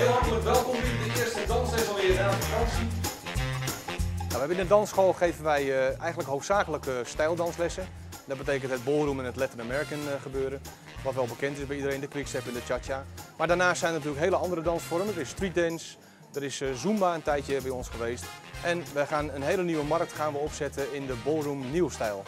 Heel hartelijk welkom in de eerste dansles alweer na vakantie. Nou, in de dansschool geven wij eh, eigenlijk hoofdzakelijk eh, stijldanslessen. Dat betekent het ballroom en het Latin American eh, gebeuren. Wat wel bekend is bij iedereen, de quickstep en de cha-cha. Maar daarnaast zijn er natuurlijk hele andere dansvormen. Er is streetdance, er is eh, zumba een tijdje bij ons geweest. En we gaan een hele nieuwe markt gaan we opzetten in de ballroom nieuwstijl.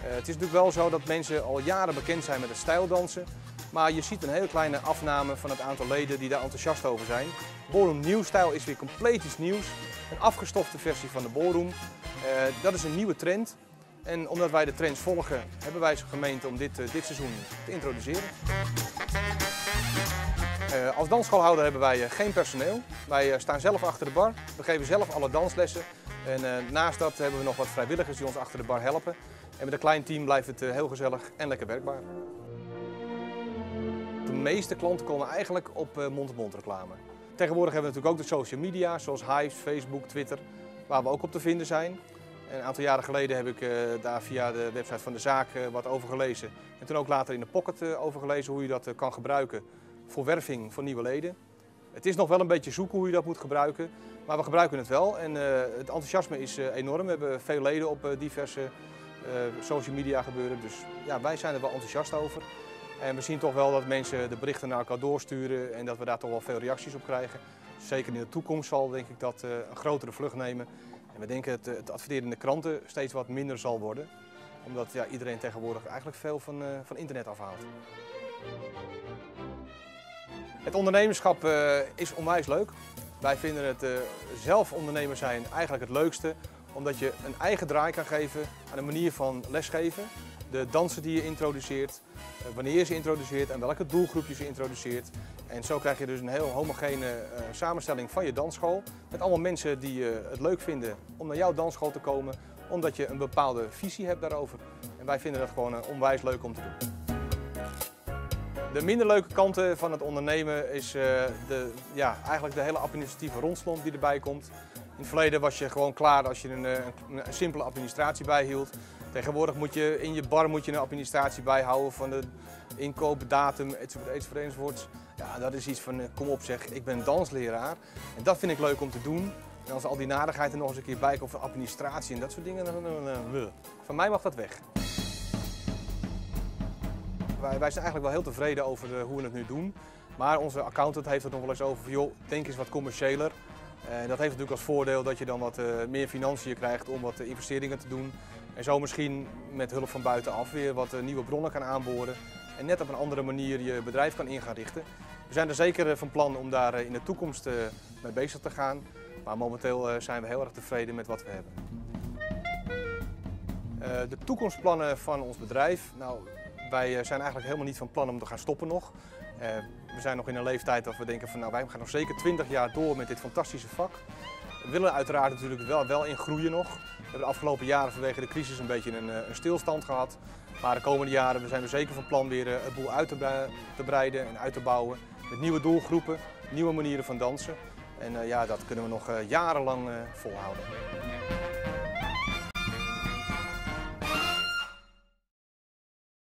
Het is natuurlijk wel zo dat mensen al jaren bekend zijn met het stijldansen. Maar je ziet een hele kleine afname van het aantal leden die daar enthousiast over zijn. Ballroom Nieuwstijl is weer compleet iets nieuws. Een afgestofte versie van de ballroom. Eh, dat is een nieuwe trend. En omdat wij de trends volgen, hebben wij als gemeente om dit, eh, dit seizoen te introduceren. Eh, als dansschoolhouder hebben wij geen personeel. Wij staan zelf achter de bar. We geven zelf alle danslessen. En naast dat hebben we nog wat vrijwilligers die ons achter de bar helpen. En met een klein team blijft het heel gezellig en lekker werkbaar. De meeste klanten komen eigenlijk op eh, mond-op-mond reclame. Tegenwoordig hebben we natuurlijk ook de social media, zoals Hives, Facebook, Twitter, waar we ook op te vinden zijn. Een aantal jaren geleden heb ik eh, daar via de website van de zaak eh, wat over gelezen. En toen ook later in de pocket over gelezen hoe je dat kan gebruiken voor werving van nieuwe leden. Het is nog wel een beetje zoeken hoe je dat moet gebruiken, maar we gebruiken het wel. En het enthousiasme is enorm. We hebben veel leden op diverse social media gebeuren. Dus ja, wij zijn er wel enthousiast over. En we zien toch wel dat mensen de berichten naar elkaar doorsturen en dat we daar toch wel veel reacties op krijgen. Zeker in de toekomst zal denk ik dat eh, een grotere vlucht nemen. En we denken dat het adverteren in de kranten steeds wat minder zal worden. Omdat ja, iedereen tegenwoordig eigenlijk veel van, eh, van internet afhaalt. Het ondernemerschap eh, is onwijs leuk. Wij vinden het eh, zelf ondernemer zijn eigenlijk het leukste. Omdat je een eigen draai kan geven aan de manier van lesgeven. De dansen die je introduceert, eh, wanneer je ze introduceert en welke doelgroep je ze introduceert. En zo krijg je dus een heel homogene eh, samenstelling van je dansschool. Met allemaal mensen die eh, het leuk vinden om naar jouw dansschool te komen. Omdat je een bepaalde visie hebt daarover. En wij vinden dat gewoon onwijs leuk om te doen. De minder leuke kanten van het ondernemen is de, ja, eigenlijk de hele administratieve rondslomp die erbij komt. In het verleden was je gewoon klaar als je een, een, een simpele administratie bijhield. Tegenwoordig moet je in je bar moet je een administratie bijhouden van de inkoop, datum, enzovoort, enzovoort. Ja, dat is iets van, eh, kom op zeg, ik ben dansleraar. En dat vind ik leuk om te doen. En als al die nadigheid er nog eens een keer bij komt van administratie en dat soort dingen, dan, dan, dan- van mij mag dat weg. Wij, wij zijn eigenlijk wel heel tevreden over eh, hoe we het nu doen. Maar onze accountant heeft het nog wel eens over joh, denk eens wat commerciëler. Dat heeft natuurlijk als voordeel dat je dan wat eh, meer financiën krijgt om wat eh, investeringen te doen. En zo misschien met hulp van buitenaf weer wat eh, nieuwe bronnen kan aanboren. En net op een andere manier je bedrijf kan in gaan richten. We zijn er zeker van plan om daar in de toekomst mee bezig te gaan. Maar momenteel zijn we heel erg tevreden met wat we hebben. De toekomstplannen van ons bedrijf. Nou, wij eh, zijn eigenlijk helemaal niet van plan om te gaan stoppen nog. Eh, we zijn nog in een leeftijd dat we denken van nou wij gaan nog zeker 20 jaar door met dit fantastische vak. We willen uiteraard natuurlijk wel, wel in groeien nog. We hebben de afgelopen jaren vanwege de crisis een beetje een, eh, een stilstand gehad. Maar de komende jaren zijn we zeker van plan weer het boel uit te, brei- te breiden en uit te bouwen. Met nieuwe doelgroepen, nieuwe manieren van dansen. En ja, dat kunnen we nog jarenlang eh, volhouden.